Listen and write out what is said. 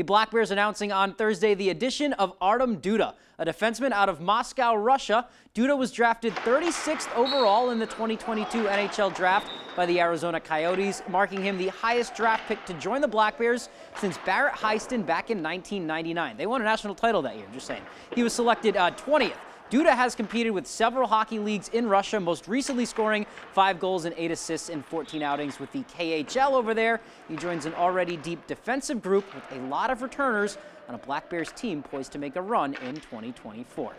The Black Bears announcing on Thursday the addition of Artem Duda, a defenseman out of Moscow, Russia. Duda was drafted 36th overall in the 2022 NHL draft by the Arizona Coyotes, marking him the highest draft pick to join the Black Bears since Barrett Heisten back in 1999. They won a national title that year, just saying. He was selected uh, 20th Duda has competed with several hockey leagues in Russia, most recently scoring five goals and eight assists in 14 outings with the KHL over there. He joins an already deep defensive group with a lot of returners on a Black Bears team poised to make a run in 2024.